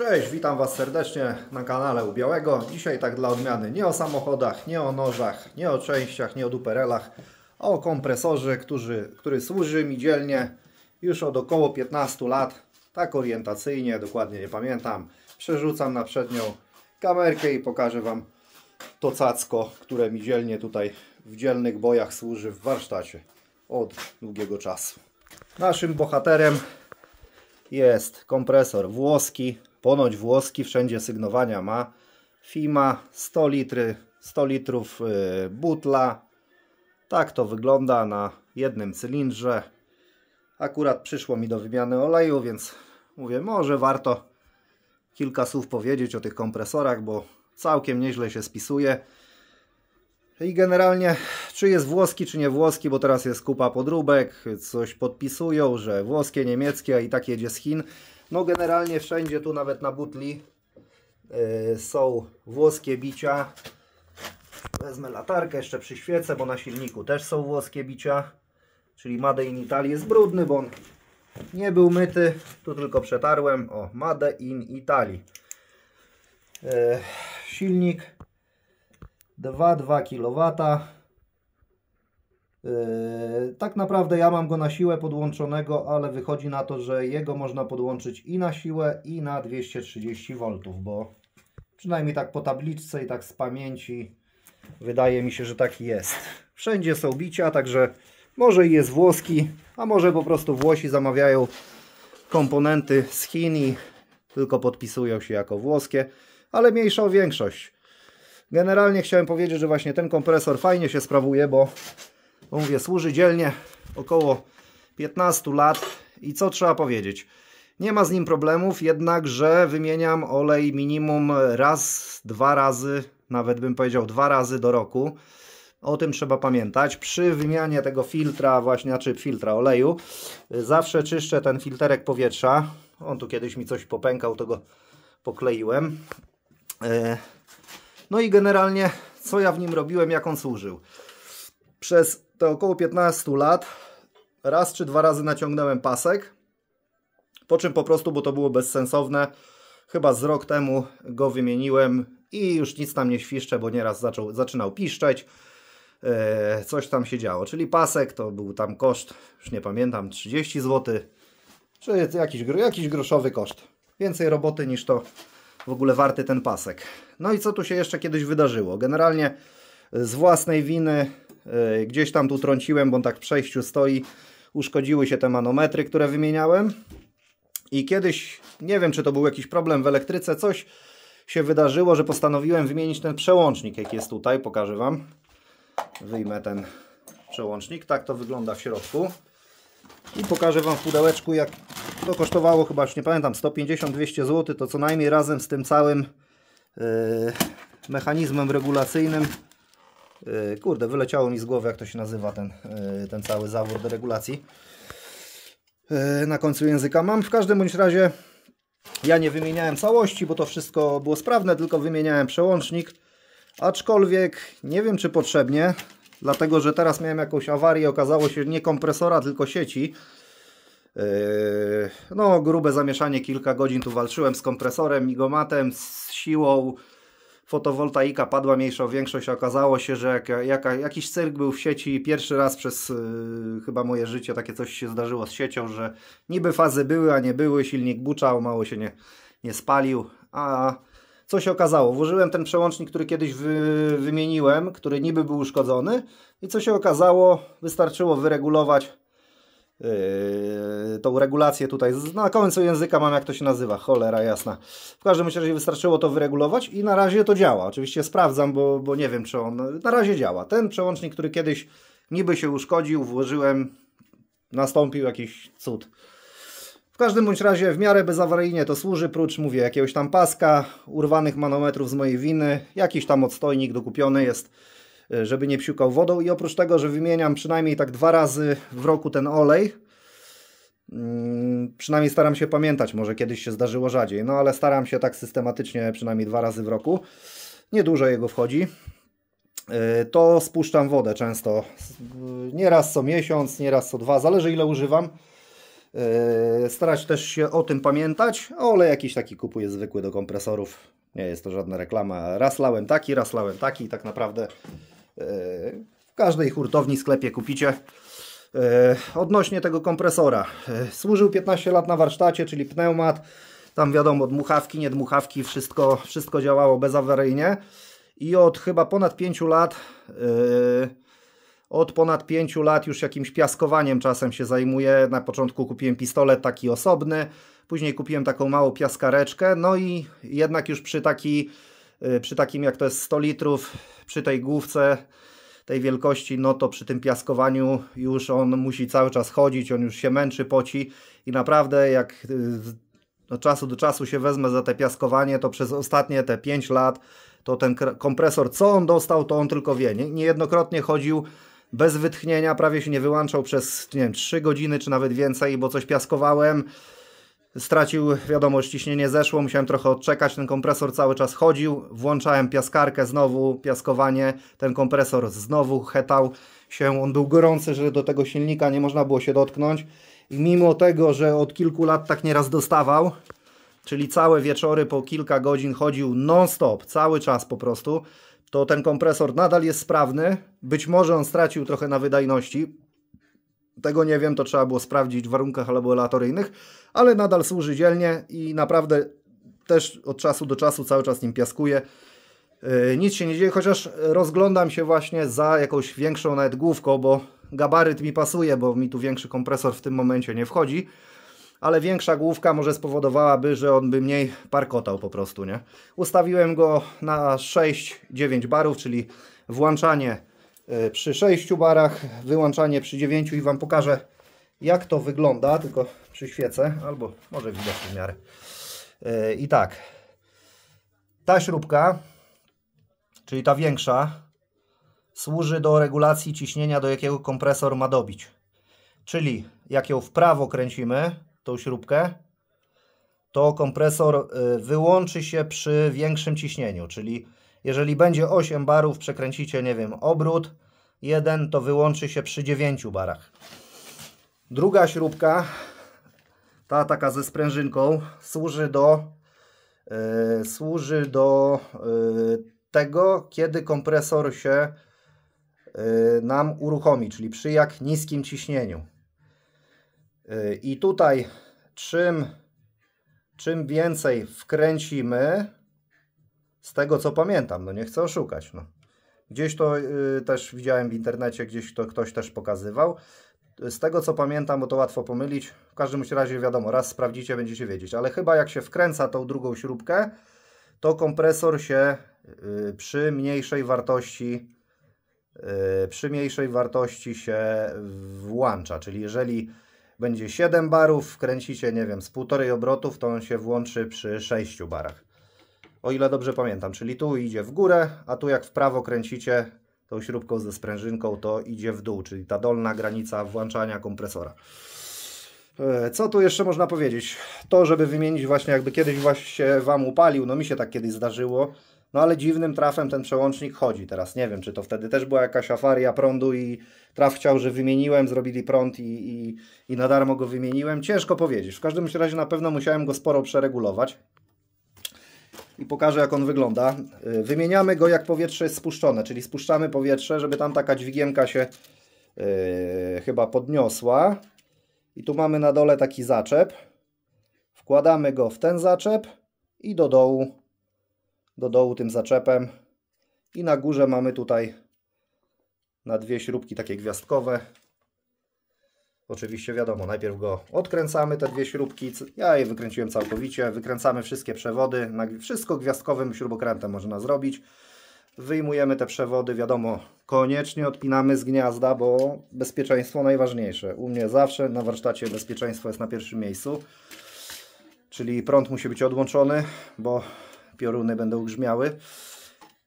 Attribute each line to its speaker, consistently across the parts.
Speaker 1: Cześć, witam Was serdecznie na kanale u Białego. Dzisiaj tak dla odmiany nie o samochodach, nie o nożach, nie o częściach, nie o duperelach, a o kompresorze, który, który służy mi dzielnie już od około 15 lat. Tak orientacyjnie, dokładnie nie pamiętam. Przerzucam na przednią kamerkę i pokażę Wam to cacko, które mi dzielnie tutaj w dzielnych bojach służy w warsztacie od długiego czasu. Naszym bohaterem jest kompresor włoski, ponoć włoski, wszędzie sygnowania ma. FIMA 100 litry, 100 litrów y, butla. Tak to wygląda na jednym cylindrze. Akurat przyszło mi do wymiany oleju, więc mówię, może warto kilka słów powiedzieć o tych kompresorach, bo całkiem nieźle się spisuje. I generalnie, czy jest włoski, czy nie włoski, bo teraz jest kupa podróbek, coś podpisują, że włoskie, niemieckie, a i tak jedzie z Chin. No generalnie wszędzie, tu nawet na butli yy, są włoskie bicia. Wezmę latarkę, jeszcze przyświecę, bo na silniku też są włoskie bicia. Czyli Made in Italy jest brudny, bo on nie był myty. Tu tylko przetarłem. O, Made in Italy. Yy, silnik 2,2 kW. Yy, tak naprawdę ja mam go na siłę podłączonego, ale wychodzi na to, że jego można podłączyć i na siłę i na 230 V, bo przynajmniej tak po tabliczce i tak z pamięci wydaje mi się, że tak jest. Wszędzie są bicia, także może i jest włoski, a może po prostu Włosi zamawiają komponenty z Chin i tylko podpisują się jako włoskie, ale mniejsza o większość. Generalnie chciałem powiedzieć, że właśnie ten kompresor fajnie się sprawuje, bo, bo mówię, służy dzielnie około 15 lat i co trzeba powiedzieć? Nie ma z nim problemów, jednakże wymieniam olej minimum raz, dwa razy, nawet bym powiedział dwa razy do roku. O tym trzeba pamiętać. Przy wymianie tego filtra, właśnie, znaczy filtra oleju, zawsze czyszczę ten filterek powietrza. On tu kiedyś mi coś popękał, to go pokleiłem. Yy. No i generalnie, co ja w nim robiłem, jak on służył. Przez te około 15 lat raz czy dwa razy naciągnąłem pasek, po czym po prostu, bo to było bezsensowne, chyba z rok temu go wymieniłem i już nic tam nie świszczę, bo nieraz zaczął, zaczynał piszczeć. E, coś tam się działo. Czyli pasek to był tam koszt, już nie pamiętam, 30 zł, czy jakiś, jakiś groszowy koszt. Więcej roboty niż to w ogóle warty ten pasek. No i co tu się jeszcze kiedyś wydarzyło? Generalnie z własnej winy yy, gdzieś tam tu trąciłem, bo on tak w przejściu stoi. Uszkodziły się te manometry, które wymieniałem. I kiedyś, nie wiem czy to był jakiś problem w elektryce, coś się wydarzyło, że postanowiłem wymienić ten przełącznik, jaki jest tutaj. Pokażę Wam. Wyjmę ten przełącznik. Tak to wygląda w środku. I pokażę Wam w pudełeczku, jak to kosztowało chyba, już nie pamiętam, 150-200 zł. To co najmniej razem z tym całym yy, mechanizmem regulacyjnym. Yy, kurde, wyleciało mi z głowy, jak to się nazywa ten, yy, ten cały zawór do regulacji. Yy, na końcu języka mam. W każdym bądź razie ja nie wymieniałem całości, bo to wszystko było sprawne, tylko wymieniałem przełącznik. Aczkolwiek nie wiem, czy potrzebnie, dlatego że teraz miałem jakąś awarię, okazało się nie kompresora, tylko sieci. No, grube zamieszanie, kilka godzin tu walczyłem z kompresorem, migomatem, z siłą. Fotowoltaika padła mniejsza większość, okazało się, że jak, jak, jakiś cyrk był w sieci. Pierwszy raz przez yy, chyba moje życie takie coś się zdarzyło z siecią, że niby fazy były, a nie były, silnik buczał, mało się nie, nie spalił. A co się okazało? Włożyłem ten przełącznik, który kiedyś wy, wymieniłem, który niby był uszkodzony i co się okazało? Wystarczyło wyregulować Yy, tą regulację tutaj. Na końcu języka mam jak to się nazywa, cholera jasna. W każdym razie wystarczyło to wyregulować i na razie to działa. Oczywiście sprawdzam, bo, bo nie wiem czy on... Na razie działa. Ten przełącznik, który kiedyś niby się uszkodził, włożyłem, nastąpił jakiś cud. W każdym bądź razie w miarę bezawaryjnie to służy, prócz mówię jakiegoś tam paska, urwanych manometrów z mojej winy, jakiś tam odstojnik dokupiony jest żeby nie psiukał wodą i oprócz tego, że wymieniam przynajmniej tak dwa razy w roku ten olej, mm, przynajmniej staram się pamiętać, może kiedyś się zdarzyło rzadziej, no ale staram się tak systematycznie przynajmniej dwa razy w roku. Niedużo jego wchodzi. E, to spuszczam wodę często. Nieraz co miesiąc, nieraz co dwa, zależy ile używam. Starać też się o tym pamiętać. Olej jakiś taki kupuję zwykły do kompresorów. Nie jest to żadna reklama. Raz lałem taki, raz lałem taki. Tak naprawdę w każdej hurtowni, sklepie kupicie. Yy, odnośnie tego kompresora. Służył 15 lat na warsztacie, czyli pneumat. Tam wiadomo, dmuchawki, nie dmuchawki, wszystko, wszystko działało bezawaryjnie. I od chyba ponad 5 lat od ponad 5 lat już jakimś piaskowaniem czasem się zajmuję. Na początku kupiłem pistolet taki osobny, później kupiłem taką małą piaskareczkę, no i jednak już przy, taki, y, przy takim jak to jest 100 litrów, przy tej główce tej wielkości, no to przy tym piaskowaniu już on musi cały czas chodzić, on już się męczy, poci i naprawdę jak od y, no, czasu do czasu się wezmę za te piaskowanie, to przez ostatnie te 5 lat to ten kompresor, co on dostał, to on tylko wie. Nie, niejednokrotnie chodził bez wytchnienia, prawie się nie wyłączał przez, nie wiem, 3 godziny czy nawet więcej, bo coś piaskowałem. Stracił, wiadomo, ściśnienie zeszło, musiałem trochę odczekać, ten kompresor cały czas chodził, włączałem piaskarkę, znowu piaskowanie, ten kompresor znowu hetał się, on był gorący, że do tego silnika nie można było się dotknąć i mimo tego, że od kilku lat tak nieraz dostawał, czyli całe wieczory po kilka godzin chodził non-stop, cały czas po prostu, to ten kompresor nadal jest sprawny. Być może on stracił trochę na wydajności. Tego nie wiem, to trzeba było sprawdzić w warunkach laboratoryjnych, ale nadal służy dzielnie i naprawdę też od czasu do czasu cały czas nim piaskuję. Yy, nic się nie dzieje, chociaż rozglądam się właśnie za jakąś większą nawet główką, bo gabaryt mi pasuje, bo mi tu większy kompresor w tym momencie nie wchodzi ale większa główka może spowodowałaby, że on by mniej parkotał po prostu, nie? Ustawiłem go na 6-9 barów, czyli włączanie y, przy 6 barach, wyłączanie przy 9 i Wam pokażę jak to wygląda, tylko przyświecę, albo może widać w miarę. Y, I tak, ta śrubka, czyli ta większa, służy do regulacji ciśnienia, do jakiego kompresor ma dobić. Czyli jak ją w prawo kręcimy, tą śrubkę, to kompresor y, wyłączy się przy większym ciśnieniu, czyli jeżeli będzie 8 barów, przekręcicie, nie wiem, obrót, jeden to wyłączy się przy 9 barach. Druga śrubka, ta taka ze sprężynką, służy do, yy, służy do yy, tego, kiedy kompresor się yy, nam uruchomi, czyli przy jak niskim ciśnieniu. I tutaj czym, czym więcej wkręcimy, z tego co pamiętam, no nie chcę oszukać, no. Gdzieś to y, też widziałem w internecie, gdzieś to ktoś też pokazywał. Z tego co pamiętam, bo to łatwo pomylić, w każdym razie wiadomo, raz sprawdzicie, będziecie wiedzieć, ale chyba jak się wkręca tą drugą śrubkę, to kompresor się y, przy mniejszej wartości y, przy mniejszej wartości się włącza, czyli jeżeli będzie 7 barów, wkręcicie, nie wiem, z półtorej obrotów, to on się włączy przy 6 barach. O ile dobrze pamiętam, czyli tu idzie w górę, a tu jak w prawo kręcicie tą śrubką ze sprężynką, to idzie w dół, czyli ta dolna granica włączania kompresora. E, co tu jeszcze można powiedzieć? To, żeby wymienić właśnie, jakby kiedyś właśnie Wam upalił, no mi się tak kiedyś zdarzyło, no ale dziwnym trafem ten przełącznik chodzi teraz. Nie wiem, czy to wtedy też była jakaś awaria prądu i traf chciał, że wymieniłem, zrobili prąd i, i, i na darmo go wymieniłem. Ciężko powiedzieć. W każdym razie na pewno musiałem go sporo przeregulować. I pokażę jak on wygląda. Y, wymieniamy go jak powietrze jest spuszczone, czyli spuszczamy powietrze, żeby tam taka dźwigiemka się yy, chyba podniosła. I tu mamy na dole taki zaczep. Wkładamy go w ten zaczep i do dołu do dołu tym zaczepem i na górze mamy tutaj na dwie śrubki takie gwiazdkowe oczywiście wiadomo, najpierw go odkręcamy te dwie śrubki, ja je wykręciłem całkowicie, wykręcamy wszystkie przewody, wszystko gwiazdkowym śrubokrętem można zrobić wyjmujemy te przewody, wiadomo, koniecznie odpinamy z gniazda, bo bezpieczeństwo najważniejsze. U mnie zawsze na warsztacie bezpieczeństwo jest na pierwszym miejscu, czyli prąd musi być odłączony, bo pioruny będą grzmiały.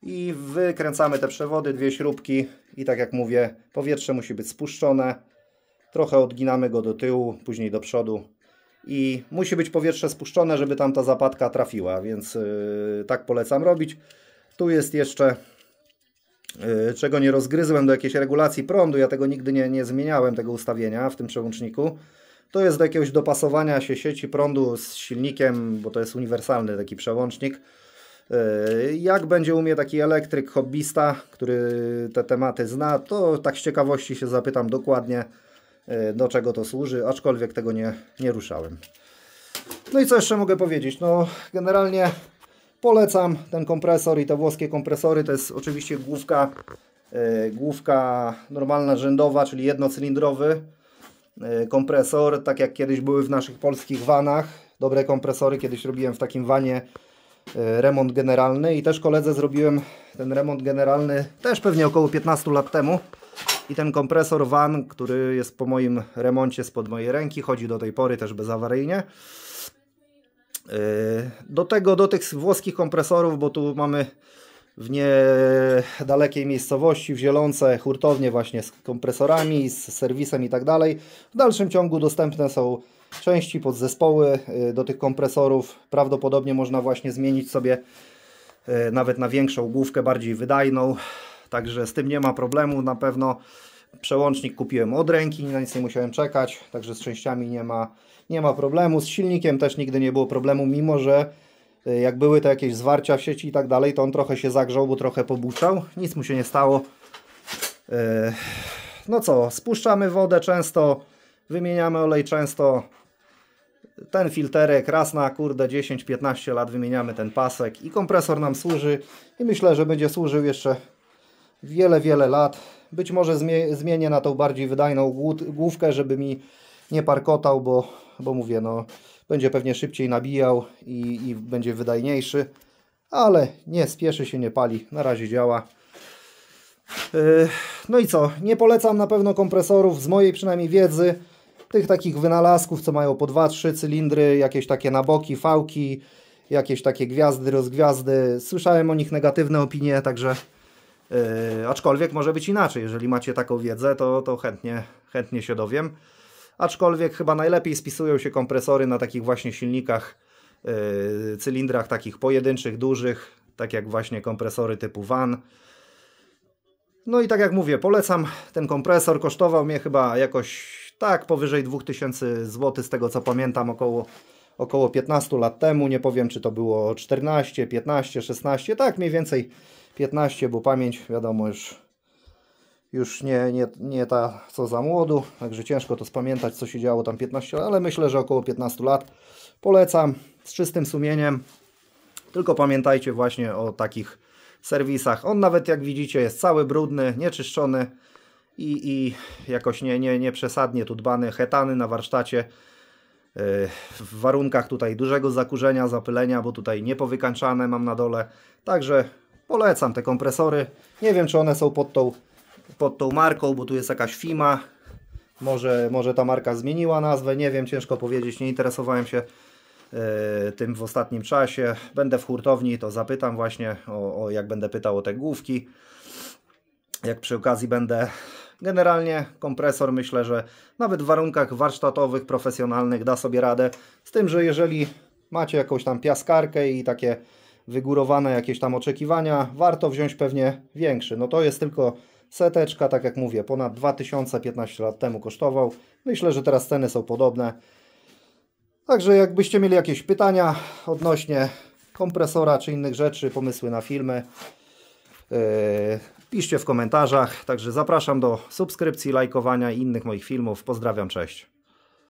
Speaker 1: I wykręcamy te przewody, dwie śrubki i tak jak mówię, powietrze musi być spuszczone. Trochę odginamy go do tyłu, później do przodu. I musi być powietrze spuszczone, żeby tam ta zapadka trafiła, więc yy, tak polecam robić. Tu jest jeszcze, yy, czego nie rozgryzłem do jakiejś regulacji prądu. Ja tego nigdy nie, nie zmieniałem, tego ustawienia w tym przełączniku. To jest do jakiegoś dopasowania się sieci prądu z silnikiem, bo to jest uniwersalny taki przełącznik. Yy, jak będzie u mnie taki elektryk, hobbysta, który te tematy zna, to tak z ciekawości się zapytam dokładnie, do czego to służy, aczkolwiek tego nie, nie ruszałem. No i co jeszcze mogę powiedzieć? No, generalnie polecam ten kompresor i te włoskie kompresory. To jest oczywiście główka, yy, główka normalna rzędowa, czyli jednocylindrowy kompresor, tak jak kiedyś były w naszych polskich vanach. Dobre kompresory, kiedyś robiłem w takim wanie E, remont generalny i też koledze zrobiłem ten remont generalny też pewnie około 15 lat temu i ten kompresor van, który jest po moim remoncie spod mojej ręki, chodzi do tej pory też bezawaryjnie. E, do tego, do tych włoskich kompresorów, bo tu mamy w niedalekiej miejscowości, w Zielonce, hurtownie właśnie z kompresorami, z serwisem i tak dalej. W dalszym ciągu dostępne są części, podzespoły y, do tych kompresorów. Prawdopodobnie można właśnie zmienić sobie y, nawet na większą główkę, bardziej wydajną. Także z tym nie ma problemu. Na pewno przełącznik kupiłem od ręki, na nic nie musiałem czekać. Także z częściami nie ma, nie ma problemu. Z silnikiem też nigdy nie było problemu, mimo że y, jak były te jakieś zwarcia w sieci i tak dalej, to on trochę się zagrzał, bo trochę pobuczał. Nic mu się nie stało. No co, spuszczamy wodę często, wymieniamy olej często, ten filterek raz na kurde 10-15 lat wymieniamy ten pasek i kompresor nam służy i myślę, że będzie służył jeszcze wiele, wiele lat. Być może zmienię na tą bardziej wydajną główkę, żeby mi nie parkotał, bo, bo mówię, no będzie pewnie szybciej nabijał i, i będzie wydajniejszy, ale nie spieszy się, nie pali, na razie działa. Yy, no i co, nie polecam na pewno kompresorów z mojej przynajmniej wiedzy, tych takich wynalazków, co mają po 2-3 cylindry, jakieś takie naboki, fałki, jakieś takie gwiazdy, rozgwiazdy. Słyszałem o nich negatywne opinie, także yy, aczkolwiek może być inaczej. Jeżeli macie taką wiedzę, to, to chętnie, chętnie się dowiem. Aczkolwiek chyba najlepiej spisują się kompresory na takich właśnie silnikach, yy, cylindrach takich pojedynczych, dużych, tak jak właśnie kompresory typu van. No i tak jak mówię, polecam ten kompresor. Kosztował mnie chyba jakoś tak powyżej 2000 zł, z tego co pamiętam, około, około 15 lat temu. Nie powiem, czy to było 14, 15, 16, tak mniej więcej 15, bo pamięć wiadomo już, już nie, nie, nie ta co za młodu, także ciężko to spamiętać, co się działo tam 15 lat, ale myślę, że około 15 lat. Polecam z czystym sumieniem. Tylko pamiętajcie właśnie o takich serwisach. On nawet jak widzicie jest cały brudny, nieczyszczony i, i jakoś nie, nie, nie przesadnie tu dbany hetany na warsztacie e, w warunkach tutaj dużego zakurzenia, zapylenia, bo tutaj niepowykańczane mam na dole. Także polecam te kompresory. Nie wiem, czy one są pod tą, pod tą marką, bo tu jest jakaś FIMA. Może, może ta marka zmieniła nazwę, nie wiem, ciężko powiedzieć, nie interesowałem się e, tym w ostatnim czasie. Będę w hurtowni, to zapytam właśnie, o, o jak będę pytał o te główki. Jak przy okazji będę Generalnie kompresor myślę, że nawet w warunkach warsztatowych, profesjonalnych da sobie radę. Z tym, że jeżeli macie jakąś tam piaskarkę i takie wygórowane jakieś tam oczekiwania, warto wziąć pewnie większy. No to jest tylko seteczka, tak jak mówię, ponad 2015 lat temu kosztował. Myślę, że teraz ceny są podobne. Także jakbyście mieli jakieś pytania odnośnie kompresora czy innych rzeczy, pomysły na filmy, yy, Piszcie w komentarzach, także zapraszam do subskrypcji, lajkowania i innych moich filmów. Pozdrawiam, cześć.